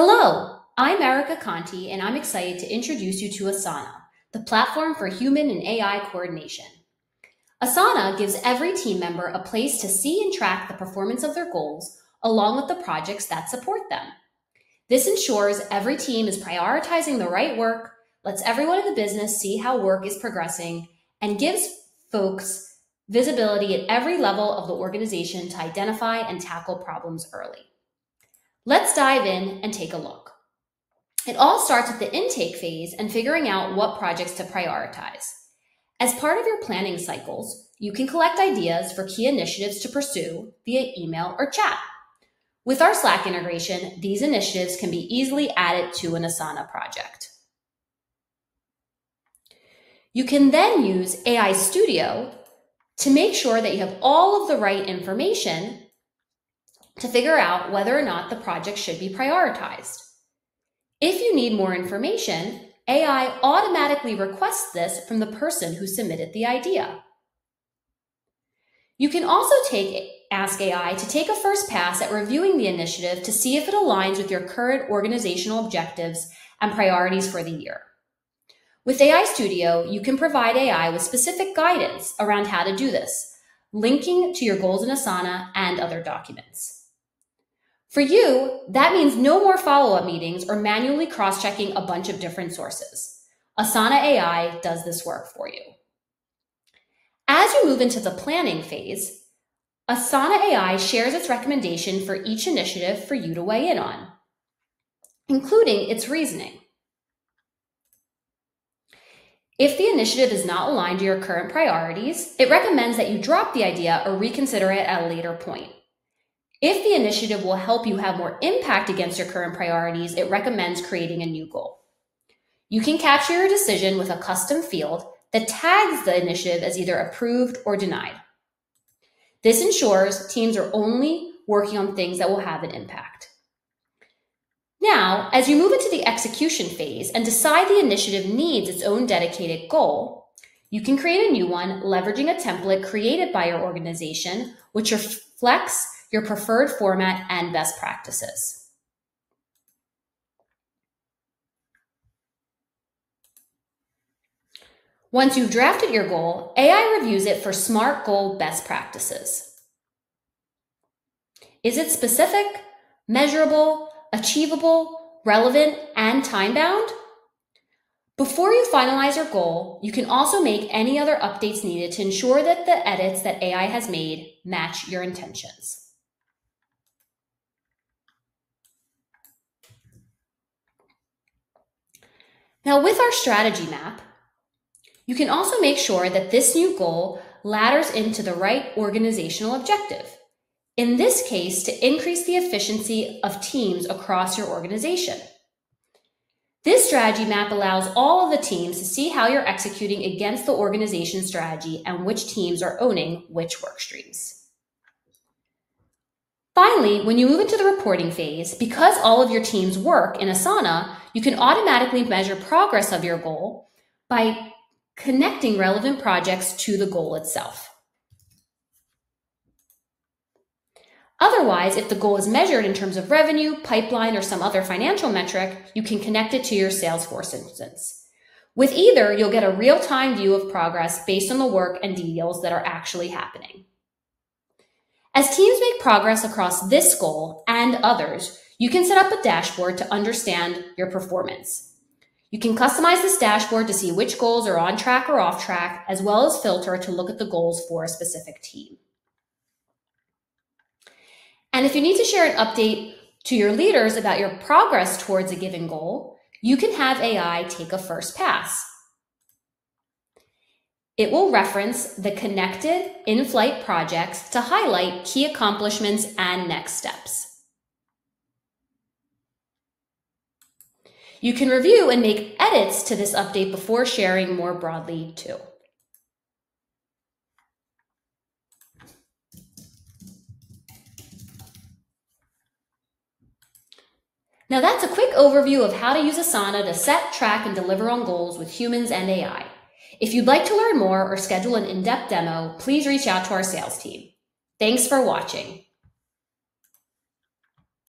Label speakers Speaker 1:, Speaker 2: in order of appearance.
Speaker 1: Hello, I'm Erica Conti, and I'm excited to introduce you to Asana, the platform for human and AI coordination. Asana gives every team member a place to see and track the performance of their goals, along with the projects that support them. This ensures every team is prioritizing the right work, lets everyone in the business see how work is progressing, and gives folks visibility at every level of the organization to identify and tackle problems early. Let's dive in and take a look. It all starts with the intake phase and figuring out what projects to prioritize. As part of your planning cycles, you can collect ideas for key initiatives to pursue via email or chat. With our Slack integration, these initiatives can be easily added to an Asana project. You can then use AI Studio to make sure that you have all of the right information to figure out whether or not the project should be prioritized. If you need more information, AI automatically requests this from the person who submitted the idea. You can also take Ask AI to take a first pass at reviewing the initiative to see if it aligns with your current organizational objectives and priorities for the year. With AI Studio, you can provide AI with specific guidance around how to do this, linking to your goals in Asana and other documents. For you, that means no more follow up meetings or manually cross checking a bunch of different sources. Asana AI does this work for you. As you move into the planning phase, Asana AI shares its recommendation for each initiative for you to weigh in on, including its reasoning. If the initiative is not aligned to your current priorities, it recommends that you drop the idea or reconsider it at a later point. If the initiative will help you have more impact against your current priorities, it recommends creating a new goal. You can capture your decision with a custom field that tags the initiative as either approved or denied. This ensures teams are only working on things that will have an impact. Now, as you move into the execution phase and decide the initiative needs its own dedicated goal, you can create a new one leveraging a template created by your organization, which reflects your preferred format and best practices. Once you've drafted your goal, AI reviews it for SMART goal best practices. Is it specific, measurable, achievable, relevant, and time bound? Before you finalize your goal, you can also make any other updates needed to ensure that the edits that AI has made match your intentions. Now, with our strategy map, you can also make sure that this new goal ladders into the right organizational objective in this case, to increase the efficiency of teams across your organization. This strategy map allows all of the teams to see how you're executing against the organization strategy and which teams are owning which work streams. Finally, when you move into the reporting phase, because all of your teams work in Asana, you can automatically measure progress of your goal by connecting relevant projects to the goal itself. Otherwise, if the goal is measured in terms of revenue, pipeline, or some other financial metric, you can connect it to your Salesforce instance. With either, you'll get a real time view of progress based on the work and details that are actually happening. As teams make progress across this goal and others, you can set up a dashboard to understand your performance. You can customize this dashboard to see which goals are on track or off track, as well as filter to look at the goals for a specific team. And if you need to share an update to your leaders about your progress towards a given goal, you can have AI take a first pass. It will reference the connected in flight projects to highlight key accomplishments and next steps. You can review and make edits to this update before sharing more broadly too. Now that's a quick overview of how to use Asana to set, track, and deliver on goals with humans and AI. If you'd like to learn more or schedule an in-depth demo, please reach out to our sales team. Thanks for watching.